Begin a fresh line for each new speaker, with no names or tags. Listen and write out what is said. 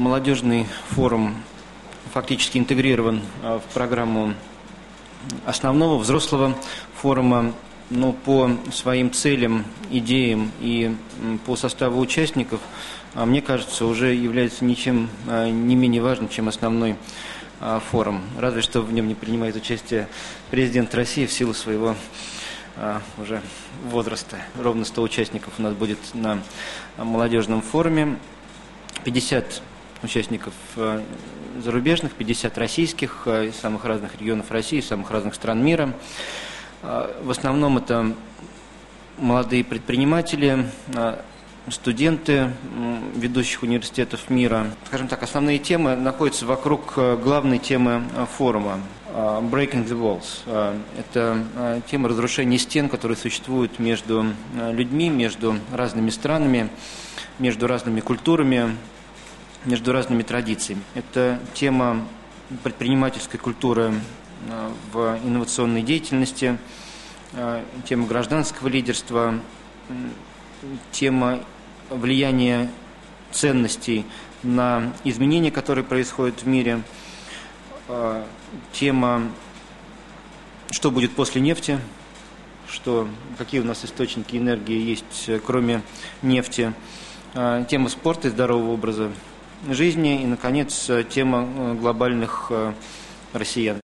молодежный форум фактически интегрирован в программу основного взрослого форума, но по своим целям, идеям и по составу участников, мне кажется, уже является ничем не менее важным, чем основной форум. Разве что в нем не принимает участие президент России в силу своего уже возраста. Ровно 100 участников у нас будет на молодежном форуме. 50 участников э, зарубежных, 50 российских, э, из самых разных регионов России, из самых разных стран мира. Э, в основном это молодые предприниматели, студенты ведущих университетов мира. Скажем так, основные темы находятся вокруг главной темы форума Breaking the Walls. Это тема разрушения стен, которые существуют между людьми, между разными странами, между разными культурами, между разными традициями. Это тема предпринимательской культуры э, в инновационной деятельности, э, тема гражданского лидерства, тема влияния ценностей на изменения, которые происходят в мире, э, тема «Что будет после нефти?», что, какие у нас источники энергии есть, кроме нефти, тема спорта и здорового образа жизни. И, наконец, тема э, глобальных э, россиян.